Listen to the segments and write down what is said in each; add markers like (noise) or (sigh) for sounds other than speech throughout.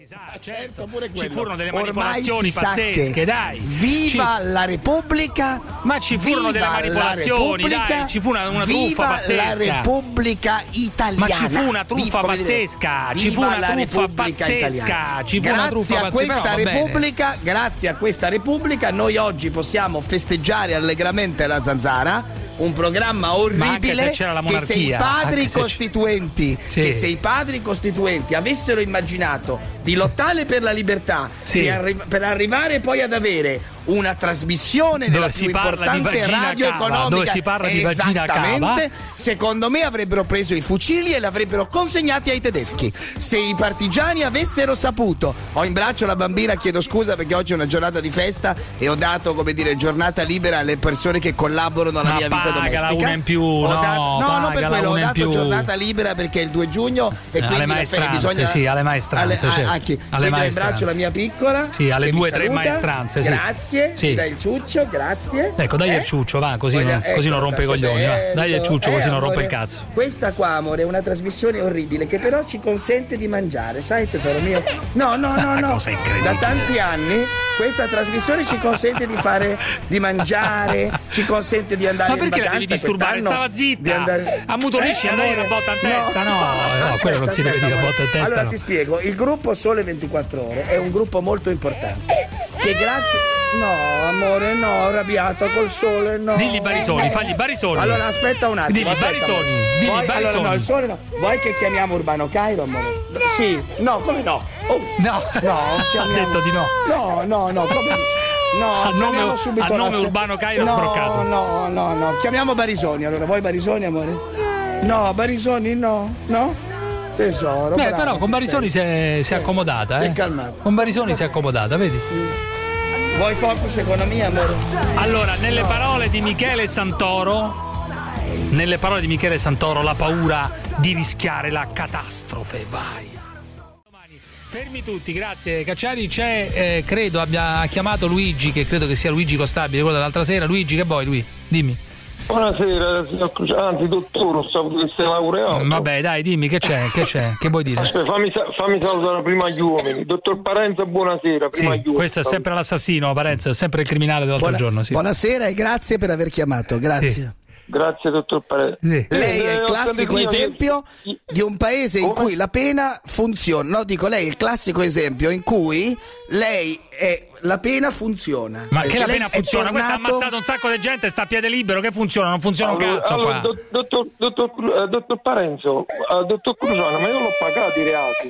Si sa, certo, pure Ci furono delle manipolazioni pazzesche, dai. Viva ci... la Repubblica! Ma ci furono delle manipolazioni, dai, ci fu una, una truffa pazzesca. la Repubblica Italiana. Ma ci fu una truffa pazzesca, ci fu una truffa pazzesca, ci fu grazie una truffa a questa Repubblica, grazie a questa Repubblica noi oggi possiamo festeggiare allegramente la zanzara un programma orribile se che se i padri costituenti sì. che se i padri costituenti avessero immaginato di lottare per la libertà sì. per, arri- per arrivare poi ad avere una trasmissione dove della più importante radio cava, economica. dove si parla di vagina cava? Secondo me avrebbero preso i fucili e li avrebbero consegnati ai tedeschi. Se i partigiani avessero saputo ho in braccio la bambina chiedo scusa perché oggi è una giornata di festa e ho dato come dire giornata libera alle persone che collaborano alla Ma mia vita domestica. una in più ho no, dato, no, no per quello ho dato giornata libera perché è il 2 giugno e eh, quindi maestranze, bisogna sì, alle maestranze alle, cioè, a, a chi? alle maestranze. in braccio la mia piccola sì alle due o tre maestranze grazie grazie. Sì. dai il ciuccio, grazie. Ecco, dai eh? il ciuccio, va, così, Voglia, non, così ecco, non rompe i coglioni. Va. Dai il ciuccio, così eh, non rompe il cazzo. Questa qua, amore, è una trasmissione orribile che però ci consente di mangiare, sai, tesoro mio? No, no, no, no. Cosa Da tanti anni questa trasmissione ci consente di fare, di mangiare, ci consente di andare Ma perché in vacanza. la devi disturbare? Stava zitta. Andare... Ammutorisci, eh, dai una botta in testa. No, no, no quello non si deve dire botta in testa. Allora ti spiego, il gruppo Sole 24 Ore è un gruppo molto importante che grazie No, amore, no, arrabbiato col sole, no. Digli Barisoni, fagli Barisoni. Allora aspetta un attimo. Digli aspetta, Barisoni, digli Vuoi, Barisoni. Allora, no, il sole no. Vuoi che chiamiamo Urbano Cairo, amore? Sì. No, come no? Oh. No. No, chiamiamo... ha detto di no. No, no, no, come No, a nome, subito a nome Urbano Cairo no, sbroccato. No, no, no. Chiamiamo Barisoni, allora. Vuoi Barisoni, amore? No, Barisoni no. No? Tesoro. Beh, bravo, però con Barisoni si è, si è accomodata, si eh. Si è calmato. Con Barisoni si è accomodata, vedi? Mm. Vuoi focus economia, amore? Allora, nelle parole di Michele Santoro, nelle parole di Michele Santoro, la paura di rischiare la catastrofe. Vai. Fermi tutti, grazie Cacciari. C'è, eh, credo, abbia chiamato Luigi, che credo che sia Luigi Costabile, quello dell'altra sera. Luigi, che vuoi lui? Dimmi. Buonasera, signor Cruciani, anzi dottore, so che sei laureato. Vabbè, dai, dimmi che c'è, che c'è, che vuoi dire? Aspetta, fammi, fammi salutare prima gli uomini. Dottor Parenzo, buonasera. Prima sì, gli uomini. questo è sempre l'assassino, Parenzo, è sempre il criminale dell'altro Buona, giorno. Sì. Buonasera e grazie per aver chiamato, grazie. Sì. Grazie, dottor Parenzo. Sì. Lei è il classico esempio di un paese in cui la pena funziona. No, dico, lei è il classico esempio in cui lei è la pena funziona. Ma che la pena funziona? Tornato... Questa ha ammazzato un sacco di gente, sta a piede libero, che funziona? Non funziona allora, un cazzo allora, qua. Dottor, dottor, dottor, dottor Parenzo, dottor Cruciano, ma io l'ho pagato i reati.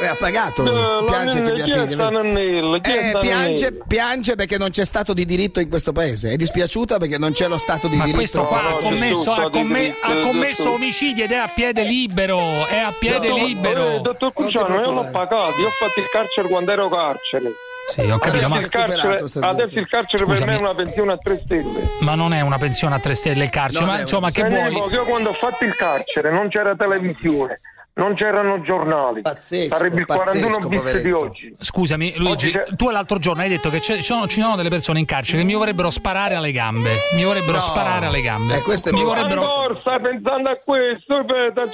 Eh, ha pagato, no, piange che mia figlia. Nannella, eh, piange, piange, perché non c'è stato di diritto in questo paese. È dispiaciuta perché non c'è lo stato di Ma diritto. questo qua ha commesso, ha comme, ha commesso omicidi ed è a piede libero. È a piede dottor, libero. Eh, dottor Cruciano, io l'ho pagato, io ho fatto il carcere quando ero carcere. Sì, ho capito, adesso ma il carcere, adesso il carcere per me è una pensione a tre stelle. Ma non è una pensione a tre stelle il carcere, non ma insomma che vuoi? Io quando ho fatto il carcere non c'era televisione non c'erano giornali. Pazzesco, Sarebbe il 41 bis di oggi. Scusami, Luigi, tu l'altro giorno hai detto che ci sono, ci sono, delle persone in carcere che mi vorrebbero sparare alle gambe. Mi vorrebbero no. sparare alle gambe. Eh, questo è mi vorrebbero... Allora, stai pensando a questo, aspetta, è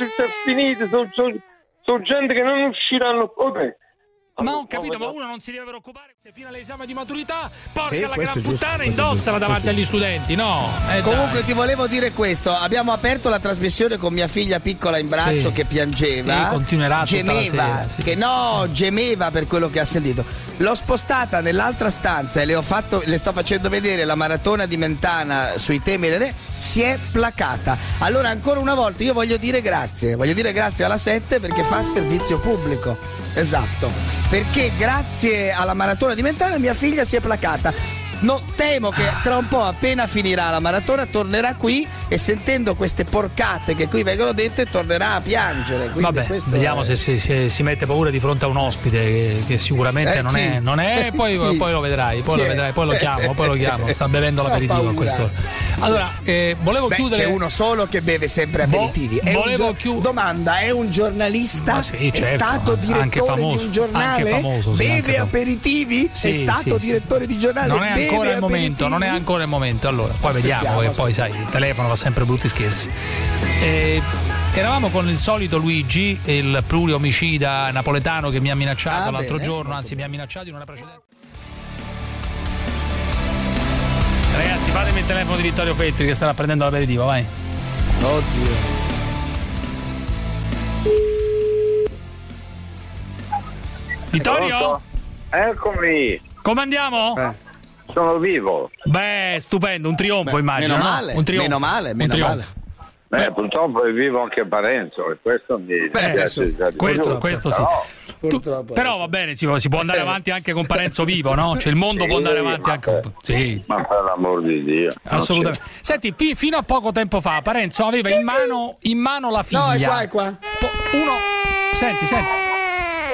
finito, sono, sono, sono gente che non usciranno. Okay. Ma ho capito, ma uno non si deve preoccupare se fino all'esame di maturità porca sì, la gran puttana indossala davanti agli studenti, no? Eh, Comunque dai. ti volevo dire questo, abbiamo aperto la trasmissione con mia figlia piccola in braccio sì. che piangeva, sì, continuerà gemeva, sera, che no, gemeva per quello che ha sentito. L'ho spostata nell'altra stanza e le, fatto, le sto facendo vedere la maratona di Mentana sui temi si è placata. Allora ancora una volta io voglio dire grazie, voglio dire grazie alla 7 perché fa servizio pubblico. Esatto, perché grazie alla maratona di Mentana mia figlia si è placata. No, temo che tra un po', appena finirà la maratona, tornerà qui e sentendo queste porcate che qui vengono dette, tornerà a piangere. Vabbè, vediamo è... se, se, se, si mette paura di fronte a un ospite che, che sicuramente eh, non, è, non, è, (laughs) poi, poi, lo vedrai, poi chi lo vedrai, poi lo chiamo, poi lo chiamo. Sta bevendo (laughs) l'aperitivo a questo. Allora, eh, volevo Beh, chiudere. C'è uno solo che beve sempre aperitivi. Vo- volevo gio- chiud- Domanda: è un giornalista? Sì, certo, è stato direttore famoso, di un giornale? Famoso, sì, beve aperitivi? Sì, è stato direttore di giornale? Non è ancora il momento, non è ancora il momento. Allora, poi vediamo, e poi sai, il telefono fa sempre brutti scherzi. E eravamo con il solito Luigi, il pluriomicida napoletano che mi ha minacciato Ah, l'altro bene. giorno, anzi mi ha minacciato in una precedente. Ragazzi, fatemi il telefono di Vittorio Feltri che starà prendendo l'aperitivo, vai. Oddio. Vittorio? Eccomi, Come andiamo? Eh. Sono vivo. Beh, stupendo, un trionfo Beh, immagino. meno no? male, un trionfo. meno male, un meno trionfo. Eh, purtroppo è vivo anche Parenzo e questo mi Beh, adesso- Questo, questo sì. Però, Tu- però va bene, si può, si può andare avanti anche con Parenzo vivo, no? Cioè il mondo Sì, può andare avanti ma anche po'. Sì. Ma per l'amor di Dio. Assolutamente. Senti, fi- fino a poco tempo fa Parenzo aveva in mano, in mano la figlia. No, è qua, è qua. Po- uno. Senti, senti.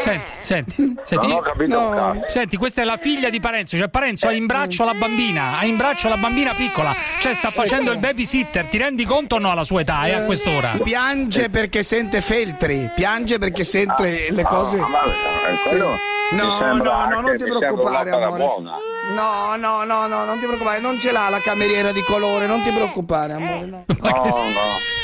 Senti, senti. Senti, Non ho capito un No. cazzo. Senti, questa è la figlia di Parenzo, cioè Parenzo ha in braccio la bambina, ha in braccio la bambina piccola, cioè sta facendo il babysitter, ti rendi conto o no alla sua età, eh, a quest'ora? Piange perché sente Feltri, piange perché sente le cose. Ah, vabbè, eh, No, no, no, anche- non ti preoccupare, amore. buona. No, no, no, no, non ti preoccupare, non ce l'ha la cameriera di colore, non ti preoccupare, amore. No. No, no.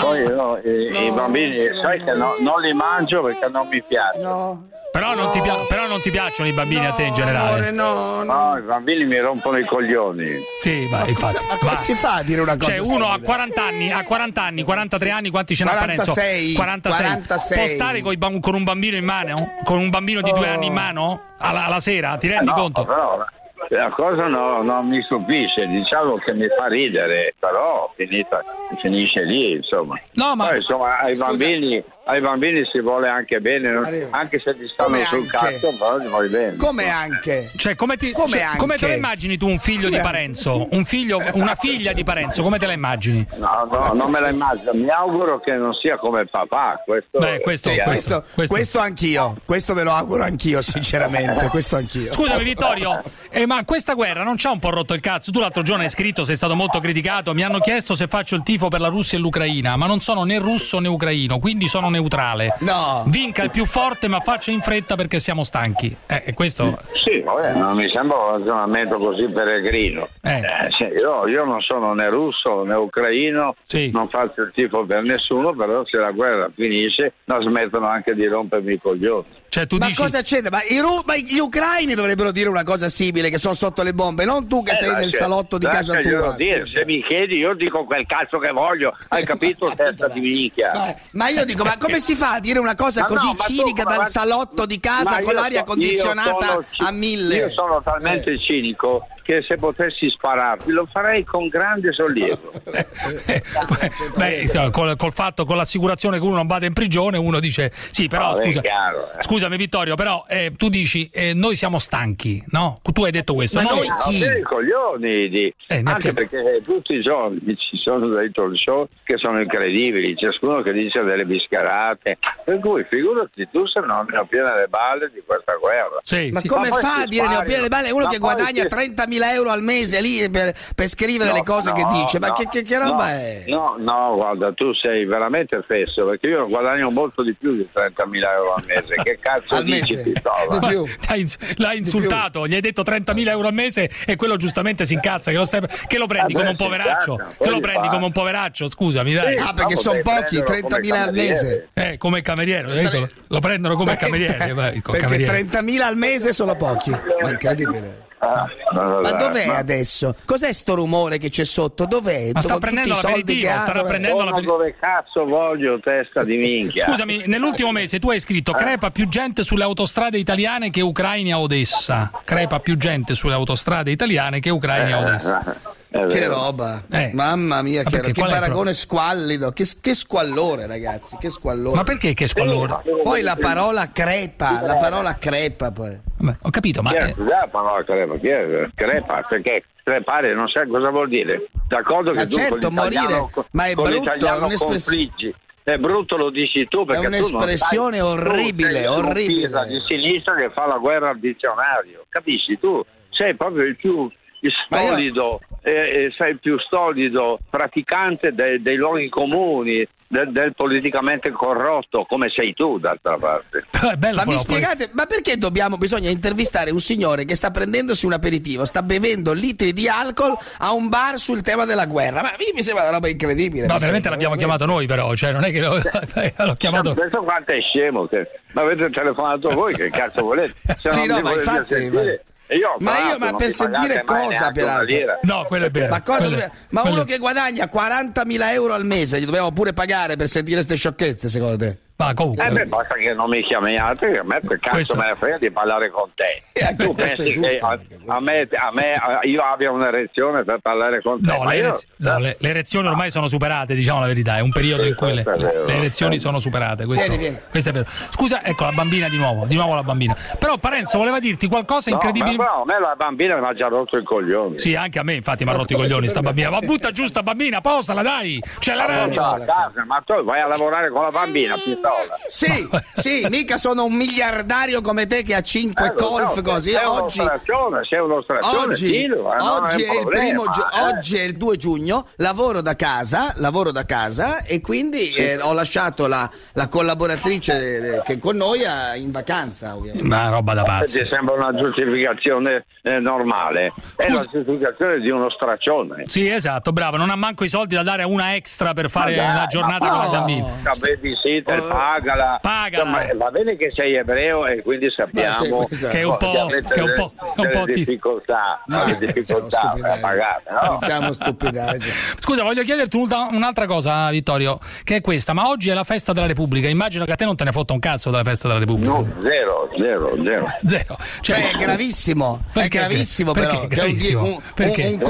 Poi no, i, i No, bambini, non ce sai che no- non li mangio perché non mi piace. No. Però, non ti pia- però non ti piacciono i bambini a te in generale. amore, no, no. No, i bambini mi rompono i coglioni. Sì, vai, infatti. Cosa- ma come si fa a dire una cosa? Cioè, uno a simile? 40 anni, a 40 anni, 43 anni, quanti ce n'ha Parenzo? 46, 46. Può stare coi bam- con un bambino in mano? Con un bambino di due Oh. anni in mano? Alla, alla sera? Ti rendi No, conto? però la cosa no- non mi stupisce, diciamo che mi fa ridere, però finita, finisce lì, insomma. No, ma- Poi, insomma, ai Scusa. bambini, ai bambini si vuole anche bene, non- anche se ti stanno Come sul anche? cazzo, però ti vuoi bene. Come anche? Cioè, come, ti, Come cioè, anche? come te la immagini tu un figlio di Parenzo? Un figlio, una figlia di Parenzo, come te la immagini? No, no, non me la immagino, mi auguro che non sia come papà, questo, Beh, questo- sì. Questo, questo- questo anch'io, questo me lo auguro anch'io, sinceramente, (laughs) questo anch'io. Scusami Vittorio, eh, ma questa guerra non ci ha un po' rotto il cazzo? Tu l'altro giorno hai scritto, sei stato molto criticato, mi hanno chiesto se faccio il tifo per la Russia e l'Ucraina, ma non sono né russo né ucraino, quindi sono neutrale. No. Vinca il più forte, ma faccia in fretta perché siamo stanchi. Eh, questo... Sì, vabbè, non mi sembra un ragionamento così peregrino. Eh. Eh, sì, io, io non sono né russo né ucraino, Sì. non faccio il tifo per nessuno, però se la guerra finisce non smettono anche di rompermi i coglioni. Cioè tu Ma dici... cosa c'è? Ma, ma gli ucraini dovrebbero dire una cosa simile, che sono sotto le bombe, non tu che Eh, sei nel cioè, salotto di casa tua. dire, se mi chiedi io dico quel cazzo che voglio, hai capito (laughs) testa di minchia? No, ma io dico, ma come si fa a dire una cosa Ma così no, cinica dal ma- salotto di casa con l'aria condizionata io sono a mille? Io sono talmente cinico che se potessi spararvi lo farei con grande sollievo. (laughs) Eh, eh, beh, insomma, col, col, fatto, con l'assicurazione che uno non vada in prigione, uno dice sì, però ah, no, scusa, eh. scusami Vittorio, però eh, tu dici eh, noi siamo stanchi, no? Tu hai detto questo. Ma noi chi? No, coglioni, di... eh, anche perché tutti i giorni ci sono dei talk show che sono incredibili, ciascuno che dice delle biscarate, per cui figurati tu se non ne ho piena le balle di questa guerra. Sì, ma sì. come ma fa a dire ne ho piena le balle uno ma che guadagna 30.000 2000 euro al mese lì per, per scrivere no, le cose no, che dice, ma no, che, che, che, roba è? No, no, guarda, tu sei veramente fesso perché io guadagno molto di più di 30.000 euro al mese. Che cazzo al dici? Mese? Ti (laughs) L'hai insultato, gli hai detto 30.000 euro al mese e quello giustamente si incazza. Che lo, stai... che lo prendi come un poveraccio? Incazza, che lo prendi fa. come un poveraccio? Scusami, dai. Sì, ah, perché sono pochi, 30.000 al mese. Eh, come il cameriere, detto, lo prendono come cameriere. Perché 30.000 al mese sono pochi. Ma incredibile. Ah, Ma dov'è ma- adesso? Cos'è sto rumore che c'è sotto? Dov'è? Ma sta Con prendendo i soldi l'aperitivo, ha, dov'è? prendendo Sono l'aperitivo. dove cazzo voglio testa di minchia. Scusami, nell'ultimo mese tu hai scritto crepa più gente sulle autostrade italiane che ucraini a Odessa. Crepa più gente sulle autostrade italiane che ucraini a Odessa. È Che roba, Eh. mamma mia, Ma che, che paragone squallido, che, che squallore ragazzi, che squallore. Ma perché che squallore? Poi la parola crepa, la parola crepa poi. Vabbè, ho capito, ma è? eh, parola crepa, è? Crepa, perché crepare non sai cosa vuol dire. D'accordo Ma che tu certo, l'italiano, morire, con- ma è con brutto, è un'espress- confliggi. È brutto lo dici tu perché tu non un'espressione sai- tu orribile, sei un orribile. di sinistra che fa la guerra al dizionario, capisci? Tu sei proprio il più il Ma io- solido e, e sei il più solido praticante de- dei luoghi comuni, del, del politicamente corrotto, come sei tu d'altra parte. (laughs) Bello Ma però, mi poi- spiegate, ma perché dobbiamo, bisogna intervistare un signore che sta prendendosi un aperitivo, sta bevendo litri di alcol a un bar sul tema della guerra? Ma mi sembra una roba incredibile. No, veramente l'abbiamo veramente. chiamato noi però, cioè non è che lo- (laughs) (laughs) l'ho chiamato... Penso quanto è scemo che mi avete telefonato voi, che cazzo volete? Se Sì, non no, mi ma volete infatti, sentire, e io, ma io- ma per sentire cosa, peraltro? No, quello è vero. Ma, cosa quello- dove- ma quello- uno che guadagna 40.000 euro al mese, gli dobbiamo pure pagare per sentire queste sciocchezze, secondo te? Ma comunque... Eh beh, basta che non mi chiamiate, che a me che cazzo Questo- Eh, me ne frega di parlare con te. anche (laughs) tu pensi giusto, che a, a me, a me- a- io abbia un'erezione per parlare con te? No, le, io- no, le- le elezioni ormai sono superate, diciamo la verità. È un periodo in cui le, le elezioni sono superate. Questo, Vieni, vieni. questo è vero. Scusa, ecco la bambina di nuovo, di nuovo la bambina. Però Parenzo voleva dirti qualcosa No, incredibile. ma no, a me la bambina mi ha già rotto i coglioni. Sì, anche a me, infatti, mi ha rotto i coglioni sta bambina. Ma butta giù sta bambina, posala, dai! C'è la radio! ma tu vai a lavorare con la bambina, pistola. Sì, sì, mica sono un miliardario come te che ha 5 Eh, golf così. Sei Oggi, sei un'ostrazione, oggi, dillo, eh, oggi è il primo eh. oggi è il 2 giugno, lavoro da casa, lavoro da casa e quindi eh, ho lasciato la, la collaboratrice che con noi è in vacanza, ovviamente. Ma roba da Ti pazzi. sembra una giustificazione eh, normale, è Scusa. la giustificazione di uno straccione. Sì, esatto, bravo. Non ha manco i soldi da dare a una extra per fare dai, la giornata con la no. bambina. La babysitter, pagala. Pagala. Insomma, va bene che sei ebreo e quindi sappiamo sì, questo- Che è un po'- che un po'- un po' difficoltà, No, delle eh, difficoltà stupidi. pagare. no? Diciamo. (laughs) Scusa, voglio chiederti un'altra, cosa, Vittorio, che è questa. Ma oggi è la festa della Repubblica. Immagino che a te non te ne fotta un cazzo della festa della Repubblica. No, zero, zero, zero. Zero. Cioè, Beh, è gravissimo, Perché? è gravissimo Perché però. gravissimo? Un, Perché? un-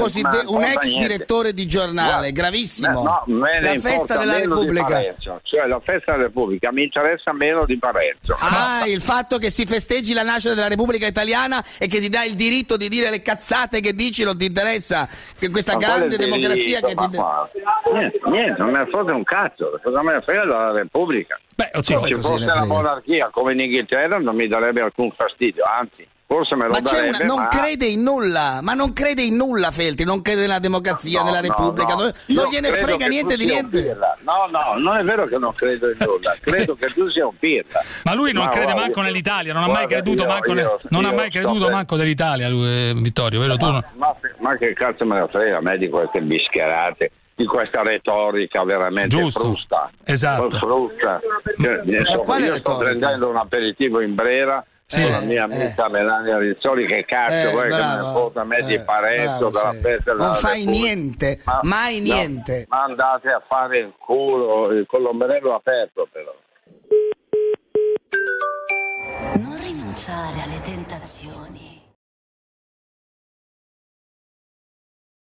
un un ex direttore di giornale, Guarda, gravissimo. No, me ne la festa della Repubblica. Cioè la festa della Repubblica mi interessa meno di Parenzo. Ah, il fatto che si festeggi la nascita della Repubblica Italiana e che ti dà il diritto di dire le cazzate che dici non ti interessa, che questa Ma grande democrazia diritto, che ma ti qua? Niente, niente, non me ne frega un cazzo, cosa me ne frega della Repubblica? beh, oh, Se così fosse la monarchia come in Inghilterra non mi darebbe alcun fastidio, anzi, forse me lo Ma c'è darebbe. una, non ma- crede in nulla, ma non crede in nulla Feltri, non crede nella democrazia, No, nella no, Repubblica, no. non, gliene frega niente di niente. pirla. No, no, non è vero che non credo in nulla, credo che tu sia un pirla. Ma lui non Ma crede guarda, manco nell'Italia, non ha mai creduto io- manco, io- non ha mai creduto per- manco dell'Italia, lui, eh, Vittorio, vero? Tu Ma, ma- ma che cazzo me ne frega a me di queste bischerate, di questa retorica veramente Giusto. frusta. Esatto. Frusta. Cioè, insomma, io sto prendendo un aperitivo in Brera Sì. con la mia Eh, amica Melania Rizzoli che cazzo Eh, vuoi che me bravo. ne fotta a me di Eh, Parenzo bravo, della sì. festa della Non fai Repubblica. niente, Ma- mai no, niente. ma andate a fare il culo eh, con l'ombrello aperto però. Non rinunciare alle tentazioni.